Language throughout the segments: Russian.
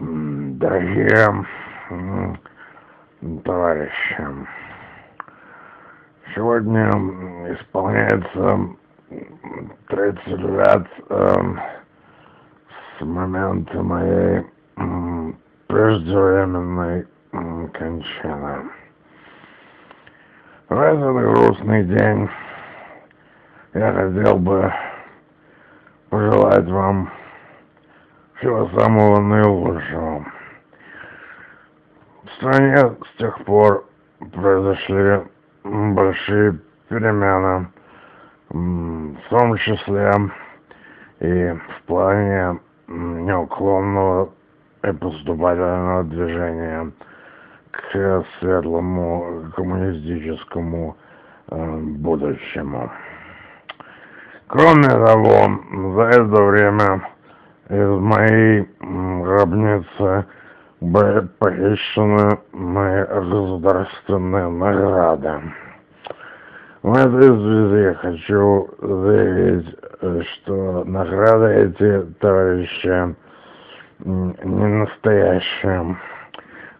Дорогие товарищи, сегодня исполняется м, 30 лет эм, с момента моей м, преждевременной м, кончины. В этот грустный день я хотел бы пожелать вам всего самого наилучшего. В стране с тех пор произошли большие перемены, в том числе и в плане неуклонного и поступательного движения к светлому коммунистическому э, будущему. Кроме того, за это время из моей гробницы были похищены мои государственные награды. В этой связи хочу заявить, что награды эти, товарищи, не настоящие,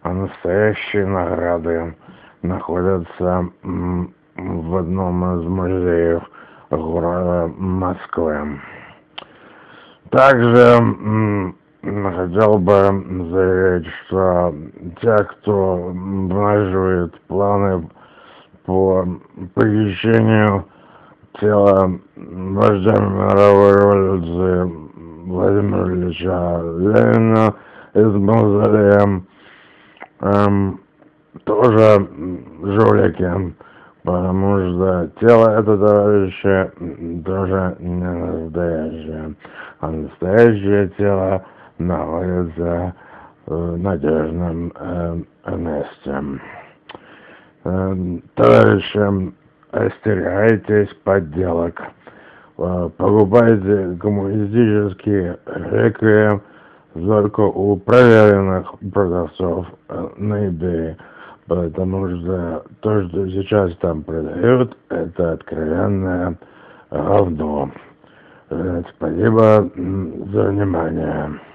а настоящие награды находятся в одном из музеев города Москвы. Также хотел бы заявить, что те, кто обнаруживает планы по похищению тела вождя мировой революции Владимира Ильича Ленина из мавзолея, эм, тоже жулики, потому что тело этого товарища м, тоже не настоящее, а настоящее тело находится в надежном э, месте. Эм, Товарищи, остерегайтесь подделок. Э, Покупайте коммунистические реквием только у проверенных продавцов э, на eBay, потому что то, что сейчас там продают, это откровенное говно. Э, Спасибо за внимание.